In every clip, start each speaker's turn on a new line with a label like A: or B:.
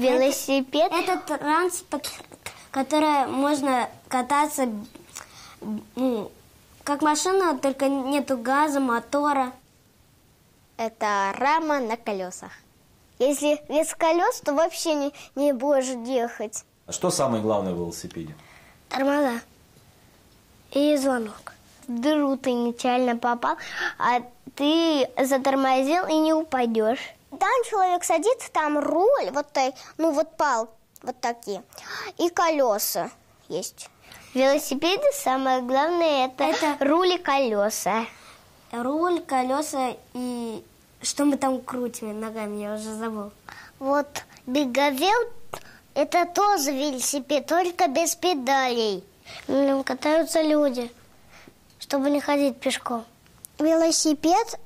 A: Велосипед?
B: Это транспорт, который можно кататься, ну, как машина, только нету газа, мотора.
A: Это рама на колесах. Если без колес, то вообще не, не будешь ехать.
C: А что самое главное в велосипеде?
B: Тормоза. И звонок.
A: В дыру ты нечаянно попал, а ты затормозил и не упадешь. Там человек садится, там руль, вот так, ну вот пал, вот такие, и колеса есть. В велосипеде самое главное это,
B: Это-
A: руль и колеса.
B: Руль, колеса и что мы там крутим ногами, я уже забыл.
A: Вот беговел это тоже велосипед, только без педалей.
B: На нем катаются люди, чтобы не ходить пешком.
D: Велосипед,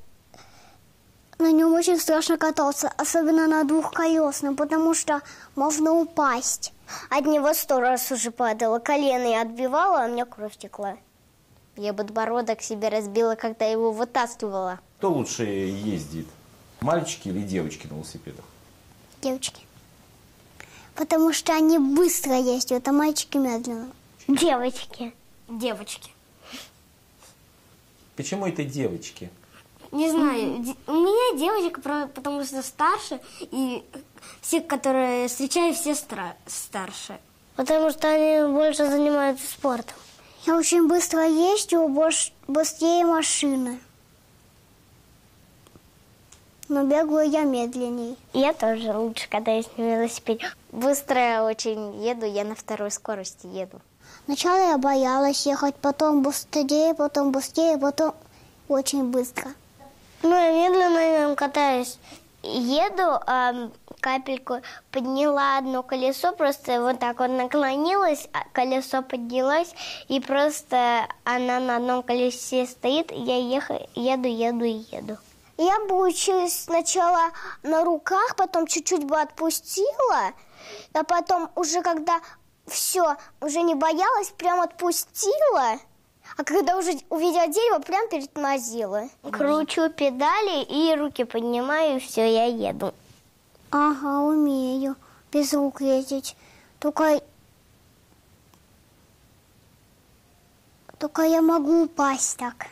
D: на нем очень страшно кататься, особенно на двухколесном, потому что можно упасть.
A: От него сто раз уже падала, колено я отбивала, а у меня кровь текла. Я подбородок себе разбила, когда его вытаскивала.
C: Кто лучше ездит? Мальчики или девочки на велосипедах?
D: Девочки. Потому что они быстро ездят, а мальчики медленно.
A: Девочки.
B: Девочки.
C: Почему это девочки?
B: Не знаю, де- у меня девочка, про- потому что старше, и все, которые встречаю, все стра- старше. Потому что они больше занимаются спортом.
D: Я очень быстро езжу, больш- быстрее машины. Но бегаю я медленней.
A: Я тоже лучше катаюсь на велосипеде. Быстро очень еду, я на второй скорости еду.
D: Сначала я боялась ехать, потом быстрее, потом быстрее, потом очень быстро.
B: Ну, я медленно на нем катаюсь.
A: Еду, ам, капельку подняла одно колесо, просто вот так вот наклонилась, а колесо поднялось, и просто она на одном колесе стоит, я еха- еду, еду и еду.
D: Я бы училась сначала на руках, потом чуть-чуть бы отпустила, а потом уже когда все, уже не боялась, прям отпустила, а когда уже увидела дерево, прям перетормозила.
A: Кручу педали и руки поднимаю, и все, я еду.
D: Ага, умею без рук ездить. Только... Только я могу упасть так.